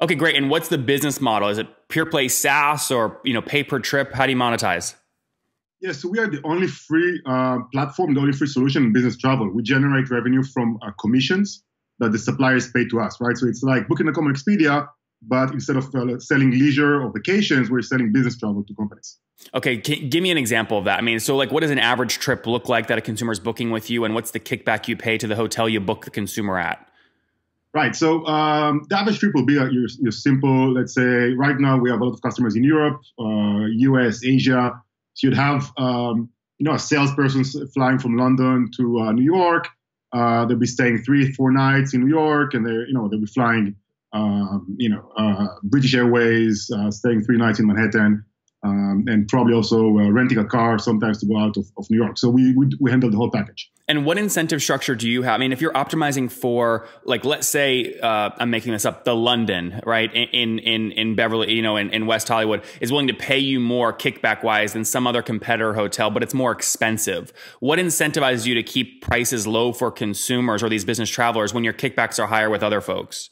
Okay, great. And what's the business model? Is it pure play SaaS or you know pay per trip? How do you monetize? Yeah, so we are the only free uh, platform, the only free solution in business travel. We generate revenue from uh, commissions that the suppliers pay to us, right? So it's like Booking.com and Expedia, but instead of uh, selling leisure or vacations, we're selling business travel to companies. Okay, can, give me an example of that. I mean, so like, what does an average trip look like that a consumer is booking with you, and what's the kickback you pay to the hotel you book the consumer at? Right. So um, the average trip will be your, your simple. Let's say right now we have a lot of customers in Europe, uh, US, Asia. So you'd have um, you know a salesperson flying from London to uh, New York. Uh, they'll be staying three, four nights in New York, and they're you know they'll be flying um, you know uh, British Airways, uh, staying three nights in Manhattan um, and probably also uh, renting a car sometimes to go out of, of New York. So we, we, we handle the whole package. And what incentive structure do you have? I mean, if you're optimizing for, like, let's say uh, I'm making this up, the London, right, in in in Beverly, you know, in, in West Hollywood, is willing to pay you more kickback wise than some other competitor hotel, but it's more expensive. What incentivizes you to keep prices low for consumers or these business travelers when your kickbacks are higher with other folks?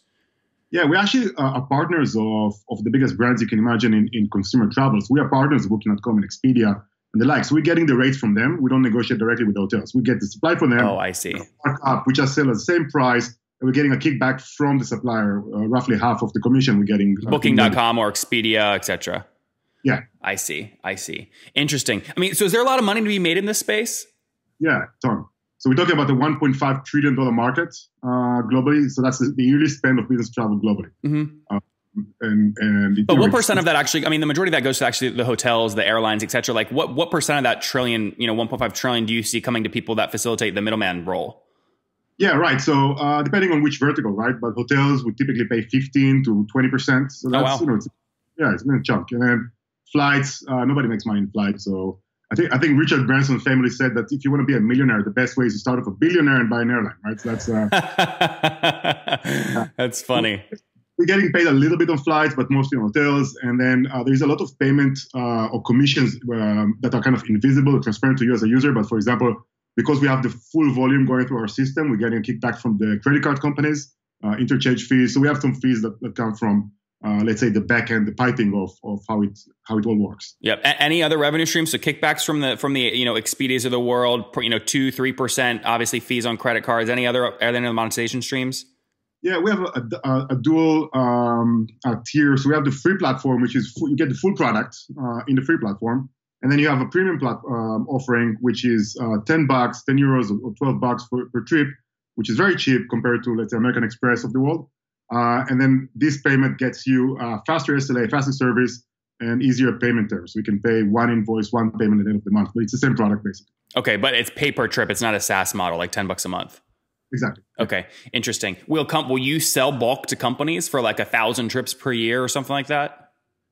Yeah, we actually are partners of, of the biggest brands you can imagine in, in consumer travels. We are partners of Booking.com and Expedia and the like. So we're getting the rates from them. We don't negotiate directly with the hotels. We get the supply from them. Oh, I see. Up, we just sell at the same price. And we're getting a kickback from the supplier, uh, roughly half of the commission we're getting. Uh, Booking.com or Expedia, etc. Yeah. I see. I see. Interesting. I mean, so is there a lot of money to be made in this space? Yeah, ton. So we're talking about the 1.5 trillion dollar market uh, globally. So that's the yearly spend of business travel globally. Mm-hmm. Uh, and, and but what percent of that actually? I mean, the majority of that goes to actually the hotels, the airlines, et cetera. Like, what what percent of that trillion, you know, 1.5 trillion, do you see coming to people that facilitate the middleman role? Yeah, right. So uh, depending on which vertical, right? But hotels would typically pay 15 to 20 percent. So that's oh, wow. you know, it's, yeah, it's a chunk. And then flights, uh, nobody makes money in flights, so I think I think Richard Branson's family said that if you want to be a millionaire, the best way is to start off a billionaire and buy an airline, right? So that's uh, that's funny. We're getting paid a little bit on flights, but mostly on hotels. And then uh, there's a lot of payment uh, or commissions um, that are kind of invisible, transparent to you as a user. But for example, because we have the full volume going through our system, we're getting a kickback from the credit card companies, uh, interchange fees. So we have some fees that, that come from uh, let's say the back end, the piping of, of how it how it all works. Yep. A- any other revenue streams? So kickbacks from the from the you know Expedias of the world, you know two three percent, obviously fees on credit cards. Any other are there any monetization streams? Yeah, we have a, a, a dual um, a tier. So we have the free platform, which is full, you get the full product uh, in the free platform, and then you have a premium plat- um, offering, which is uh, ten bucks, ten euros, or twelve bucks for, per trip, which is very cheap compared to let's say American Express of the world. Uh, and then this payment gets you uh, faster SLA, faster service, and easier payment terms. We can pay one invoice, one payment at the end of the month, but it's the same product basically. Okay, but it's pay per trip. It's not a SaaS model like ten bucks a month. Exactly. Okay, interesting. Will come? Will you sell bulk to companies for like a thousand trips per year or something like that?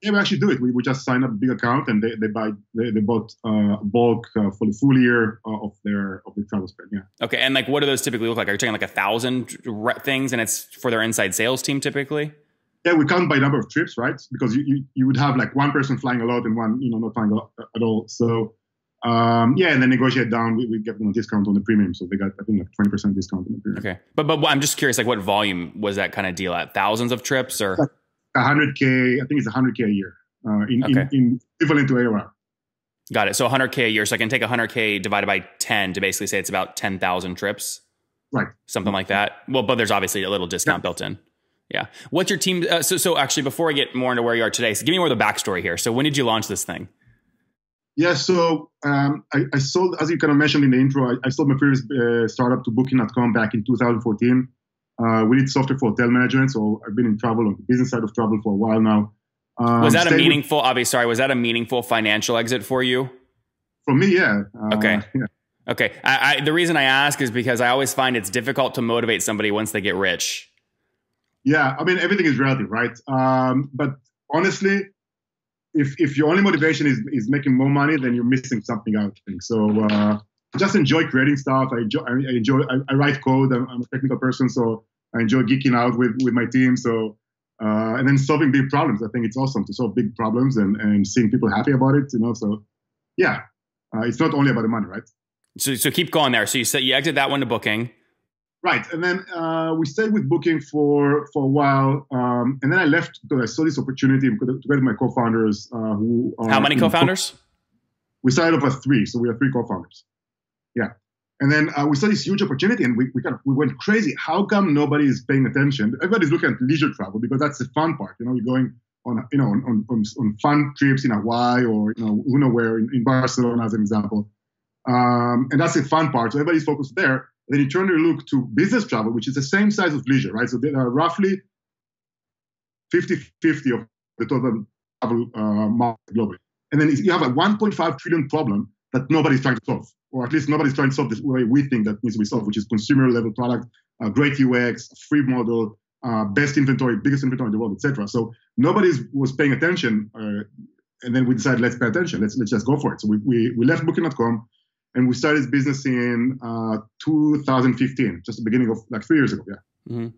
Yeah, we actually do it. We, we just sign up a big account and they, they buy they, they bought uh, bulk uh, for the full year uh, of their of the travel spend. Yeah. Okay, and like, what do those typically look like? Are you talking like a thousand things, and it's for their inside sales team typically? Yeah, we count by number of trips, right? Because you, you, you would have like one person flying a lot and one you know not flying a lot at all. So um, yeah, and then negotiate down. We, we get them a discount on the premium, so they got I think like twenty percent discount on the premium. Okay, but but I'm just curious, like what volume was that kind of deal at? Thousands of trips or? Hundred k. I think it's hundred k a year uh, in, okay. in, in equivalent to ARR. Got it. So 100k a year. So I can take 100k divided by 10 to basically say it's about 10,000 trips. Right. Something like that. Well, but there's obviously a little discount yeah. built in. Yeah. What's your team? Uh, so, so actually, before I get more into where you are today, so give me more of the backstory here. So, when did you launch this thing? Yeah. So, um, I, I, sold, as you kind of mentioned in the intro, I, I sold my previous uh, startup to Booking.com back in 2014. Uh, we did software for hotel management. So, I've been in travel on the business side of travel for a while now. Um, was that a meaningful? With, obviously, sorry. Was that a meaningful financial exit for you? For me, yeah. Uh, okay. Yeah. Okay. I, I, the reason I ask is because I always find it's difficult to motivate somebody once they get rich. Yeah, I mean everything is relative, right? Um, but honestly, if if your only motivation is is making more money, then you're missing something out. So. Uh, just enjoy creating stuff. I enjoy. I enjoy. I, I write code. I'm, I'm, a technical person, so I enjoy geeking out with with my team. So uh, and then solving big problems. I think it's awesome to solve big problems and, and seeing people happy about it. You know, so yeah, uh, it's not only about the money, right? So so keep going there. So you said you exit that one to booking. Right, and then uh, we stayed with booking for for a while. Um, and then I left because I saw this opportunity together with my co-founders. Uh, who how many co-founders? We started off with three, so we have three co-founders. Yeah, and then uh, we saw this huge opportunity, and we we, kind of, we went crazy. How come nobody is paying attention? Everybody's looking at leisure travel because that's the fun part. You know, you're going on you know on on, on fun trips in Hawaii or you know who know where in, in Barcelona as an example, um, and that's the fun part. So everybody's focused there. Then you turn your look to business travel, which is the same size of leisure, right? So there are roughly 50-50 of the total travel uh, market globally. And then you have a 1.5 trillion problem that nobody's trying to solve, or at least nobody's trying to solve the way we think that needs to be solved, which is consumer level product, uh, great UX, free model, uh, best inventory, biggest inventory in the world, etc. So nobody was paying attention, uh, and then we decided let's pay attention. Let's let's just go for it. So we we, we left Booking.com and we started this business in uh, 2015, just the beginning of like three years ago. Yeah. Mm-hmm.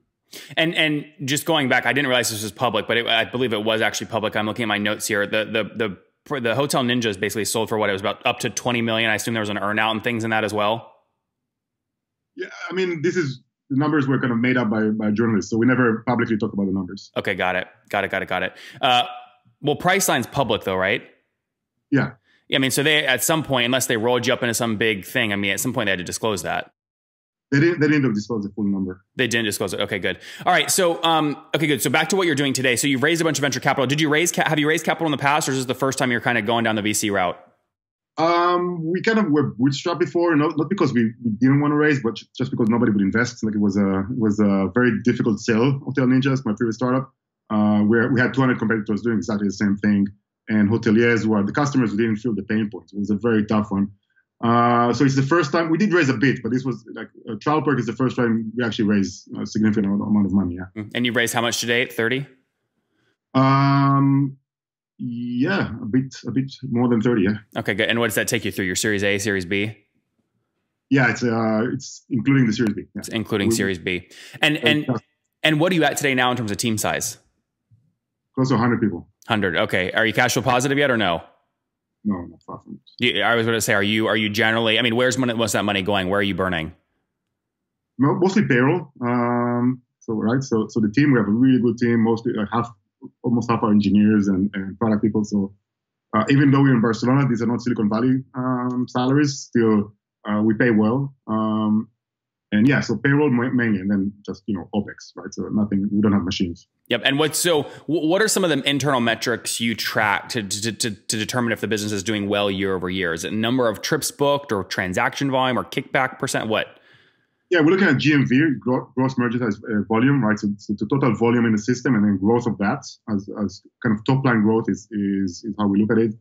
And and just going back, I didn't realize this was public, but it, I believe it was actually public. I'm looking at my notes here. The the the the Hotel Ninja is basically sold for what it was about up to 20 million. I assume there was an earnout and things in that as well. Yeah, I mean, this is the numbers were kind of made up by by journalists, so we never publicly talk about the numbers. Okay, got it, got it, got it, got it. Uh, well, Priceline's public though, right? Yeah. I mean, so they at some point, unless they rolled you up into some big thing, I mean, at some point they had to disclose that. They didn't. They didn't disclose the full number. They didn't disclose it. Okay, good. All right. So, um, okay, good. So back to what you're doing today. So you've raised a bunch of venture capital. Did you raise? Ca- have you raised capital in the past, or is this the first time you're kind of going down the VC route? Um, we kind of were bootstrapped before, not, not because we, we didn't want to raise, but just because nobody would invest. Like it was a it was a very difficult sell. Hotel Ninjas, my previous startup, uh, where we had 200 competitors doing exactly the same thing and hoteliers who are the customers who didn't feel the pain points. It was a very tough one. Uh, so it's the first time we did raise a bit, but this was like uh, TravelPerk is the first time we actually raised a significant amount of money. Yeah. Mm. And you raised how much today? Thirty. Um, yeah, a bit, a bit more than thirty. Yeah. Okay, good. And what does that take you through? Your Series A, Series B? Yeah, it's uh, it's including the Series B. Yeah. It's including we, Series B. And and and what are you at today now in terms of team size? Close to 100 people. 100. Okay. Are you cash flow positive yet or no? No, not far from. I was going to say, are you are you generally? I mean, where's money, most that money going? Where are you burning? Mostly payroll. Um, so right, so so the team we have a really good team. Mostly uh, half, almost half our engineers and, and product people. So uh, even though we're in Barcelona, these are not Silicon Valley um, salaries. Still, uh, we pay well. Um, and yeah, so payroll mainly, and then just you know OPEX, right? So nothing. We don't have machines. Yep. And what so what are some of the internal metrics you track to to, to, to determine if the business is doing well year over year? Is it number of trips booked, or transaction volume, or kickback percent? What? Yeah, we're looking at GMV, gross merchandise uh, volume, right? So, so, the total volume in the system, and then growth of that as, as kind of top line growth is, is is how we look at it.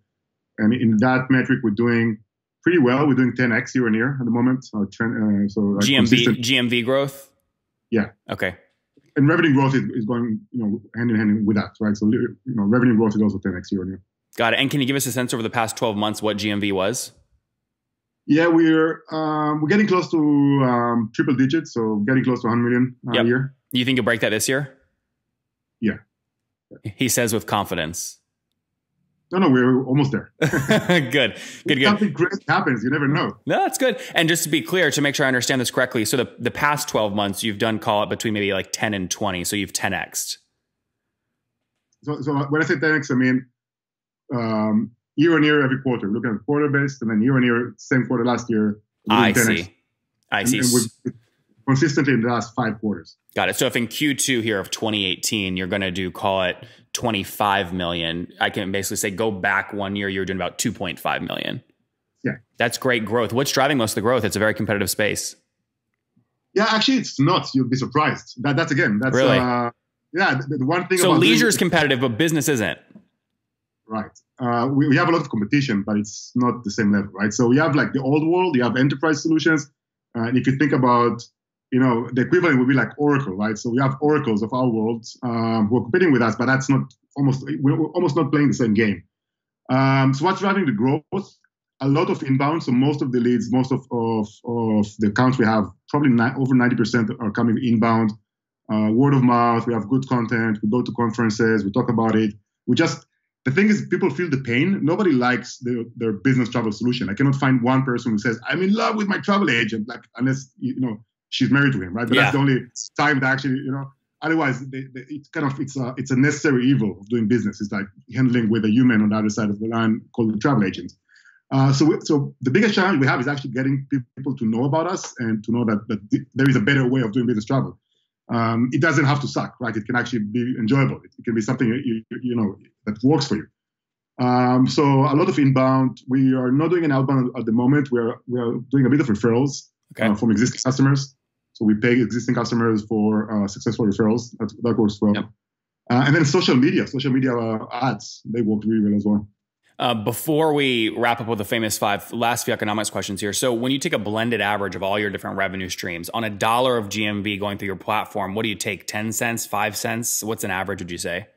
And in that metric, we're doing pretty well. We're doing 10x year on year at the moment. Uh, trend, uh, so like GMV. GMV growth. Yeah. Okay. And revenue growth is, is going you know hand in hand with that, right? So you know revenue growth is also 10x year on year. Got it. And can you give us a sense over the past 12 months what GMV was? Yeah, we're um, we're getting close to um, triple digits, so getting close to 100 million uh, yep. a year. You think you'll break that this year? Yeah. He says with confidence. No, no, we're almost there. good, good, good. Something great happens. You never know. No, that's good. And just to be clear, to make sure I understand this correctly, so the, the past 12 months, you've done call it between maybe like 10 and 20. So you've 10xed. So, so when I say 10x, I mean um, year on year every quarter. Looking at quarter based and then year on year, same quarter last year. I see. I see. And, and consistently in the last five quarters. Got it. So if in Q2 here of 2018, you're going to do call it 25 million, I can basically say go back one year, you're doing about 2.5 million. Yeah. That's great growth. What's driving most of the growth? It's a very competitive space. Yeah, actually, it's not. You'd be surprised. That, that's again, that's really, uh, yeah. The, the, one thing. So leisure is competitive, but business isn't. Right. Uh, we, we have a lot of competition, but it's not the same level, right? So we have like the old world. You have enterprise solutions, uh, and if you think about you know, the equivalent would be like Oracle, right? So we have oracles of our world um, who are competing with us, but that's not almost we're almost not playing the same game. Um, so what's driving the growth? A lot of inbound. So most of the leads, most of of, of the accounts we have, probably ni- over ninety percent are coming inbound. Uh, word of mouth. We have good content. We go to conferences. We talk about it. We just the thing is, people feel the pain. Nobody likes the, their business travel solution. I cannot find one person who says, "I'm in love with my travel agent," like unless you know she's married to him, right? But yeah. that's the only time that actually, you know, otherwise, they, they, it's kind of it's a it's a necessary evil of doing business. It's like handling with a human on the other side of the line called the travel agent. Uh, so, we, so the biggest challenge we have is actually getting people to know about us and to know that, that there is a better way of doing business travel. Um, it doesn't have to suck, right? It can actually be enjoyable. It, it can be something you, you know that works for you. Um, so a lot of inbound. We are not doing an outbound at the moment. We are we are doing a bit of referrals okay. uh, from existing customers. So we pay existing customers for uh, successful referrals. That, that works well. Yep. Uh, and then social media, social media uh, ads, they work really well as well. Uh, before we wrap up with the famous five, last few economics questions here. So, when you take a blended average of all your different revenue streams on a dollar of GMV going through your platform, what do you take? 10 cents, 5 cents? What's an average, would you say?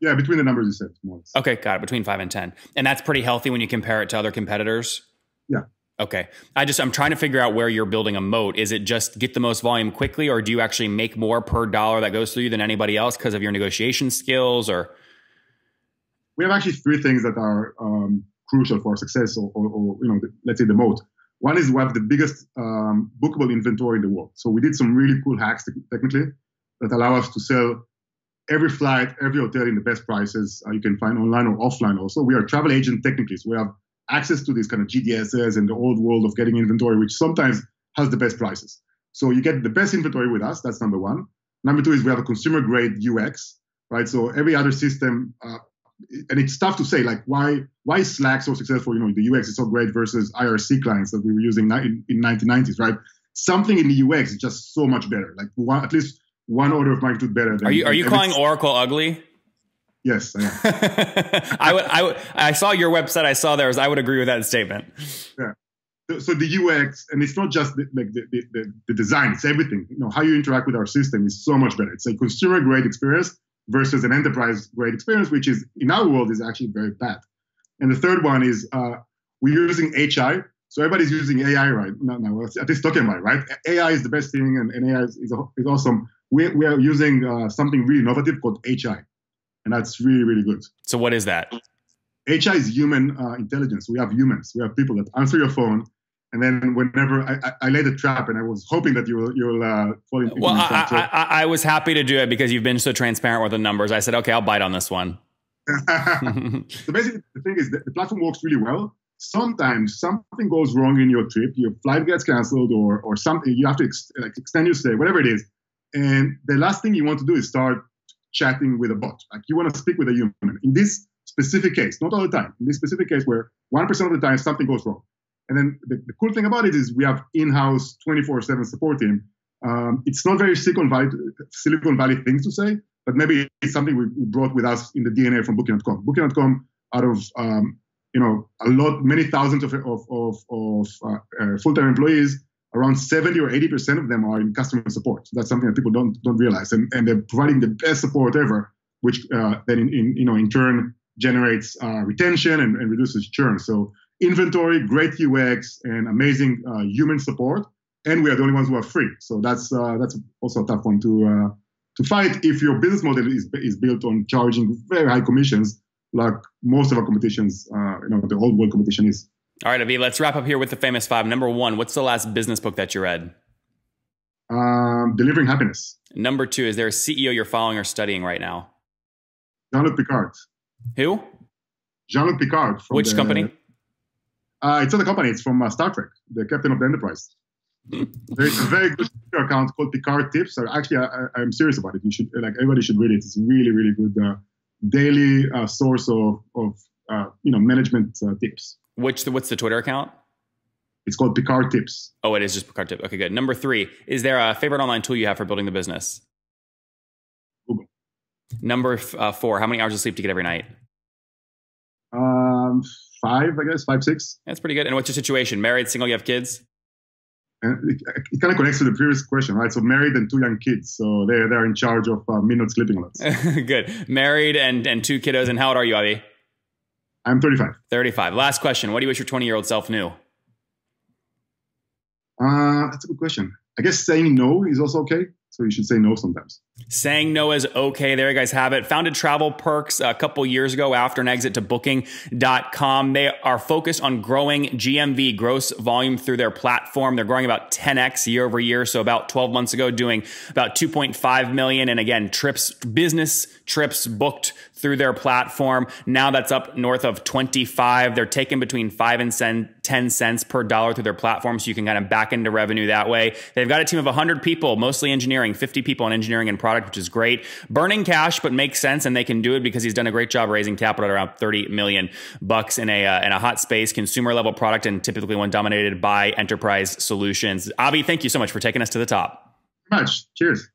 Yeah, between the numbers you said. Okay, got it. Between 5 and 10. And that's pretty healthy when you compare it to other competitors? Yeah. Okay. I just I'm trying to figure out where you're building a moat. Is it just get the most volume quickly or do you actually make more per dollar that goes through you than anybody else because of your negotiation skills or we have actually three things that are um, crucial for success or, or, or, you know let's say the moat one is we have the biggest um, bookable inventory in the world so we did some really cool hacks technically that allow us to sell every flight every hotel in the best prices uh, you can find online or offline also we are travel agent technically so we have access to these kind of gdss and the old world of getting inventory which sometimes has the best prices so you get the best inventory with us that's number one number two is we have a consumer grade ux right so every other system uh, and it's tough to say like why why is Slack so successful? You know, the UX is so great versus IRC clients that we were using in, in 1990s, right? Something in the UX is just so much better, like one, at least one order of magnitude better. Than, are you are you calling Oracle ugly? Yes, I, I would. I would. I saw your website. I saw theirs. I would agree with that statement. Yeah. So, so the UX, and it's not just the, like the, the, the design; it's everything. You know, how you interact with our system is so much better. It's a consumer grade experience versus an enterprise grade experience, which is in our world is actually very bad. And the third one is uh, we're using HI. So everybody's using AI right now, now at least talking about it, right? AI is the best thing and, and AI is, is, is, awesome. We, we are using uh, something really innovative called HI. And that's really, really good. So what is that? HI is human uh, intelligence. We have humans. We have people that answer your phone and then whenever I, I, I, laid a trap, and I was hoping that you'll you'll uh, fall into. Well, I, I, I, was happy to do it because you've been so transparent with the numbers. I said, okay, I'll bite on this one. so basically, the thing is that the platform works really well. Sometimes something goes wrong in your trip, your flight gets canceled, or or something you have to ex- like extend your stay, whatever it is. And the last thing you want to do is start chatting with a bot. Like you want to speak with a human. In this specific case, not all the time. In this specific case, where one percent of the time something goes wrong and then the, the, cool thing about it is we have in-house 24/7 support team. Um, it's not very Silicon Valley, Silicon Valley things to say, but maybe it's something we brought with us in the DNA from Booking.com. Booking.com, out of um, you know a lot, many thousands of of, of, of uh, uh, full-time employees, around 70 or 80 percent of them are in customer support. That's something that people don't don't realize, and, and they're providing the best support ever, which uh, then in, in, you know in turn generates uh, retention and, and reduces churn. So inventory, great UX, and amazing uh, human support. And we are the only ones who are free. So that's uh, that's also a tough one to uh, to fight if your business model is is built on charging very high commissions, like most of our competitions, uh, you know, the old world competition is. All right, Avi, let's wrap up here with the famous five. Number one, what's the last business book that you read? Um, Delivering Happiness. Number two, is there a CEO you're following or studying right now? Jean-Luc Picard. Who? Jean-Luc Picard. Which the, company? Uh, it's not a company. It's from uh, Star Trek, the captain of the Enterprise. There's a very good account called Picard Tips. Actually, I, am serious about it. You should like everybody should read it. It's really, really good uh, daily uh, source of of uh, you know management uh, tips. Which the, what's the Twitter account? It's called Picard Tips. Oh, it is just Picard Tips. Okay, good. Number three, is there a favorite online tool you have for building the business? Google. Number four, how many hours of sleep do you get every night? Um, five, I guess, five, six. That's pretty good. And what's your situation? Married, single, you have kids? And it, it kind of connects to the previous question, right? So married and two young kids, so they're they're in charge of uh, me not sleeping a lot. good. Married and and two kiddos. And how old are you, Avi? I'm 35. 35. Last question. What do you wish your 20 year old self knew? Uh, that's a good question. I guess saying no is also okay. So you should say no sometimes. Saying no is okay. There you guys have it. Founded TravelPerks a couple years ago after an exit to booking.com. They are focused on growing GMV, gross volume through their platform. They're growing about 10x year over year. So about 12 months ago, doing about 2.5 million. And again, trips, business trips booked through their platform. Now that's up north of 25. They're taking between five and 10 cents per dollar through their platform. So you can kind of back into revenue that way. They've got a team of 100 people, mostly engineering, 50 people in engineering and product, which is great. Burning cash, but makes sense. And they can do it because he's done a great job raising capital at around 30 million bucks in a, uh, in a hot space, consumer level product, and typically one dominated by enterprise solutions. Avi, thank you so much for taking us to the top. Much. Cheers.